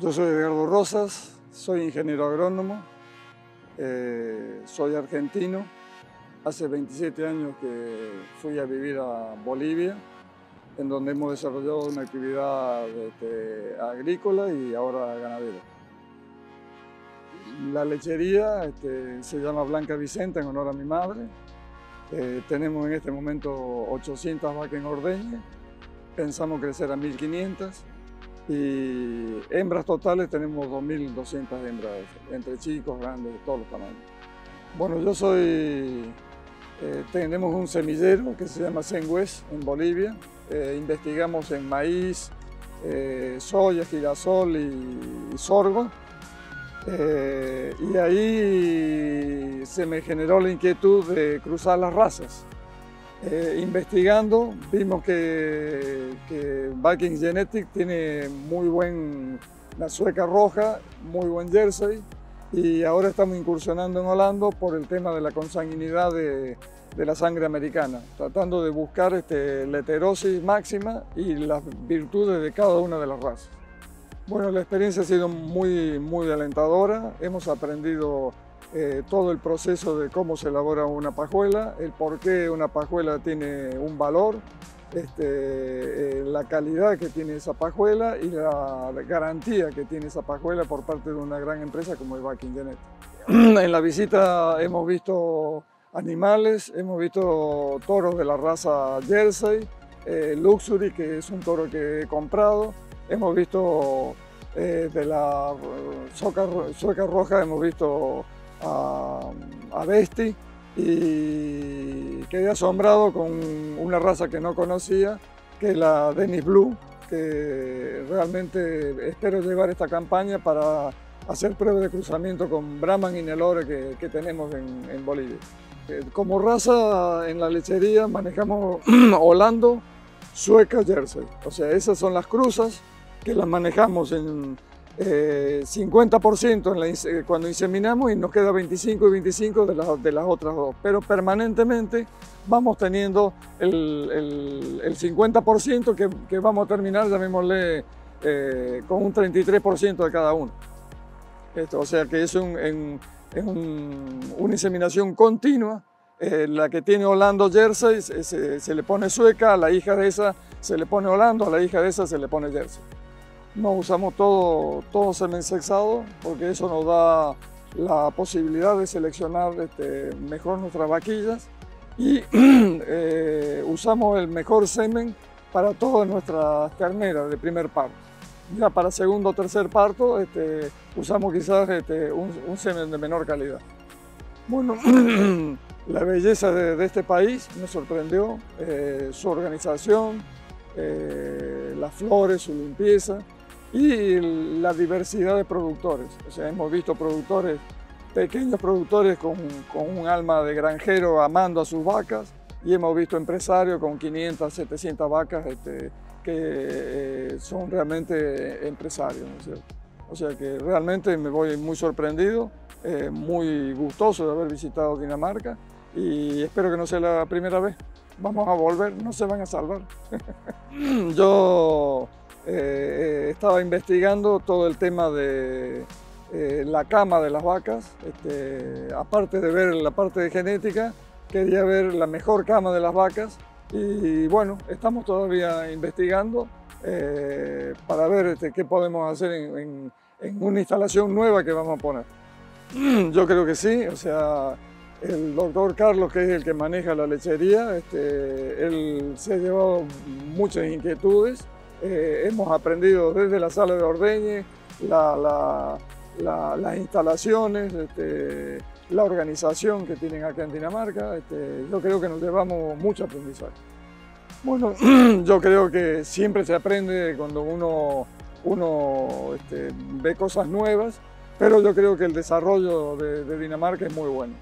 Yo soy Edgardo Rosas, soy ingeniero agrónomo, eh, soy argentino. Hace 27 años que fui a vivir a Bolivia, en donde hemos desarrollado una actividad este, agrícola y ahora ganadera. La lechería este, se llama Blanca Vicenta en honor a mi madre. Eh, tenemos en este momento 800 vacas en ordeña, pensamos crecer a 1500 y hembras totales tenemos 2.200 hembras, entre chicos, grandes, de todos los tamaños. Bueno, yo soy, eh, tenemos un semillero que se llama Sengues en Bolivia, eh, investigamos en maíz, eh, soya, girasol y, sorgo, y ahí se me generó la inquietud de cruzar las razas. Eh, investigando vimos que, que Viking Genetic tiene muy buen, la sueca roja, muy buen jersey y ahora estamos incursionando en Holanda por el tema de la consanguinidad de, la sangre americana, tratando de buscar este, la heterosis máxima y las virtudes de cada una de las razas. Bueno, la experiencia ha sido muy, muy alentadora, hemos aprendido eh, todo el proceso de cómo se elabora una pajuela, el por qué una pajuela tiene un valor, este, eh, la calidad que tiene esa pajuela y la, garantía que tiene esa pajuela por parte de una gran empresa como el Viking Genetic. en la visita hemos visto animales, hemos visto toros de la raza Jersey, eh, Luxury, que es un toro que he comprado, hemos visto de la sueca roja, hemos visto a, a Besti y quedé asombrado con una raza que no conocía, que es la Denis Blue, que realmente espero llevar esta campaña para hacer pruebas de cruzamiento con Brahman y Nelore que, que tenemos en, en, Bolivia. Eh, como raza en la lechería manejamos Holando, Sueca, Jersey. O sea, esas son las cruzas que las manejamos en, 50% eh, eh, cuando inseminamos y nos queda 25 y 25 de, de las otras dos. Pero permanentemente vamos teniendo el, el, 50% que, que, vamos a terminar, llamémosle, eh, con un 33% de cada uno. Esto, o sea que es, un, en, una inseminación continua. la que tiene Holando Jersey se, se le pone sueca, a la hija de esa se le pone Holando, a la hija de esa se le pone Jersey. No usamos todo, todo semen sexado porque eso nos da la posibilidad de seleccionar este, mejor nuestras vaquillas y eh, usamos el mejor semen para todas nuestras terneras de primer parto. Ya para segundo o tercer parto este, usamos quizás este, un, semen de menor calidad. Bueno, la belleza de, este país me sorprendió, eh, su organización, eh, las flores, su limpieza y la diversidad de productores. O sea, hemos visto productores, pequeños productores con, con, un alma de granjero amando a sus vacas y hemos visto empresarios con 500, 700 vacas este, que eh, son realmente empresarios. ¿no O sea que realmente me voy muy sorprendido, eh, muy gustoso de haber visitado Dinamarca y espero que no sea la primera vez. Vamos a volver, no se van a salvar. Yo eh, estaba investigando todo el tema de eh, la cama de las vacas. Este, aparte de ver la parte de genética, quería ver la mejor cama de las vacas. Y bueno, estamos todavía investigando eh, para ver este, qué podemos hacer en, una instalación nueva que vamos a poner. Yo creo que sí, o sea, el doctor Carlos, que es el que maneja la lechería, este, él se ha llevado muchas inquietudes eh, hemos aprendido desde la sala de ordeñe, las instalaciones, este, la organización que tienen acá en Dinamarca. Este, yo creo que nos llevamos mucho aprendizaje. Bueno, yo creo que siempre se aprende cuando uno, uno este, ve cosas nuevas, pero yo creo que el desarrollo de Dinamarca es muy bueno.